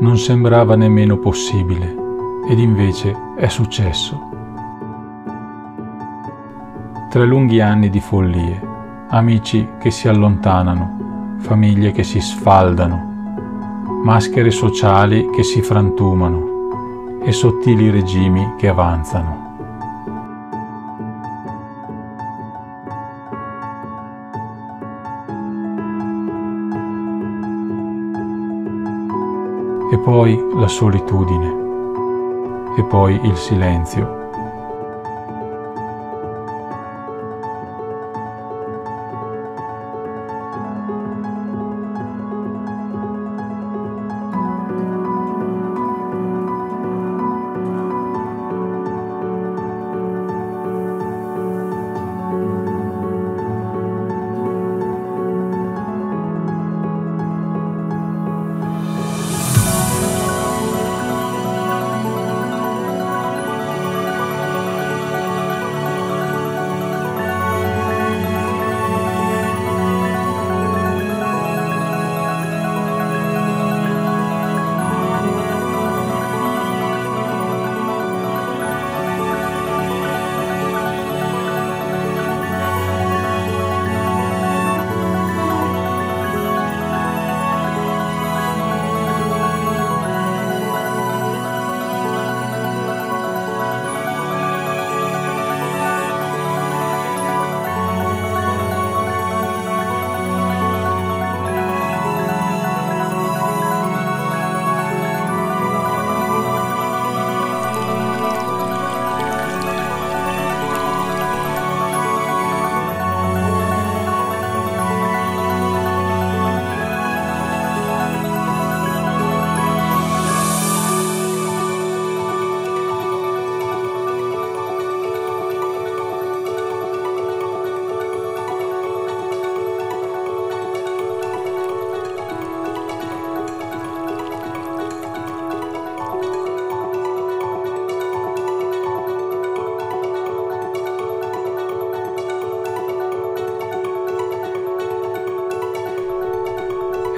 non sembrava nemmeno possibile ed invece è successo. Tre lunghi anni di follie, amici che si allontanano, famiglie che si sfaldano, maschere sociali che si frantumano e sottili regimi che avanzano. E poi la solitudine e poi il silenzio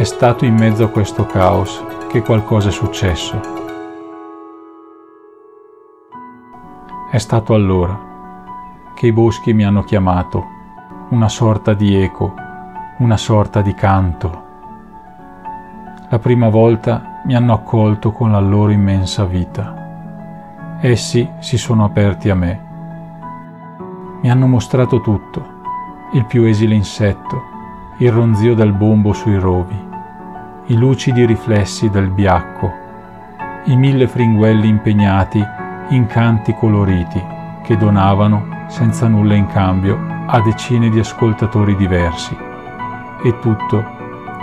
È stato in mezzo a questo caos che qualcosa è successo. È stato allora che i boschi mi hanno chiamato, una sorta di eco, una sorta di canto. La prima volta mi hanno accolto con la loro immensa vita. Essi si sono aperti a me. Mi hanno mostrato tutto, il più esile insetto, il ronzio del bombo sui rovi, i lucidi riflessi del biacco, i mille fringuelli impegnati in canti coloriti che donavano, senza nulla in cambio, a decine di ascoltatori diversi, e tutto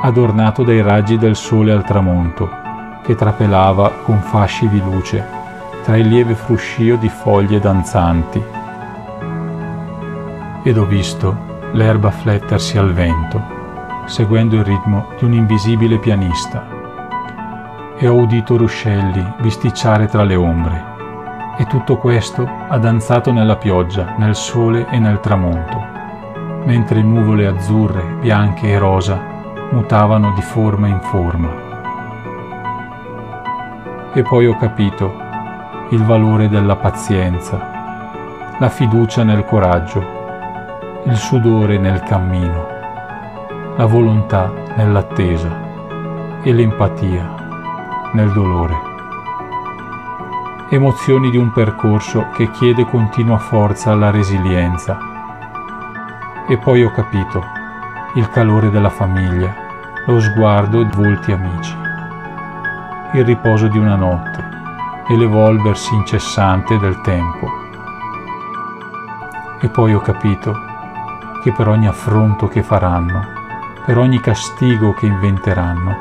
adornato dai raggi del sole al tramonto, che trapelava con fasci di luce tra il lieve fruscio di foglie danzanti. Ed ho visto l'erba flettersi al vento seguendo il ritmo di un invisibile pianista. E ho udito ruscelli bisticciare tra le ombre. E tutto questo ha danzato nella pioggia, nel sole e nel tramonto, mentre nuvole azzurre, bianche e rosa mutavano di forma in forma. E poi ho capito il valore della pazienza, la fiducia nel coraggio, il sudore nel cammino la volontà nell'attesa e l'empatia nel dolore. Emozioni di un percorso che chiede continua forza alla resilienza. E poi ho capito il calore della famiglia, lo sguardo di volti amici, il riposo di una notte e l'evolversi incessante del tempo. E poi ho capito che per ogni affronto che faranno per ogni castigo che inventeranno.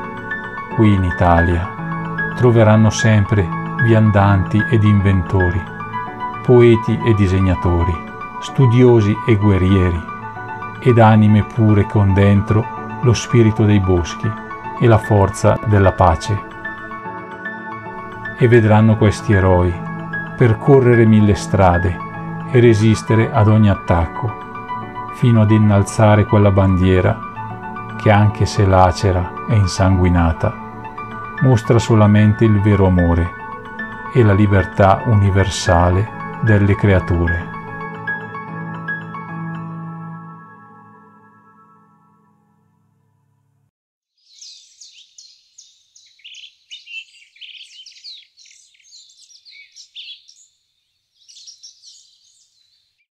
Qui in Italia troveranno sempre viandanti ed inventori, poeti e disegnatori, studiosi e guerrieri, ed anime pure con dentro lo spirito dei boschi e la forza della pace. E vedranno questi eroi percorrere mille strade e resistere ad ogni attacco, fino ad innalzare quella bandiera che anche se lacera e insanguinata, mostra solamente il vero amore e la libertà universale delle creature.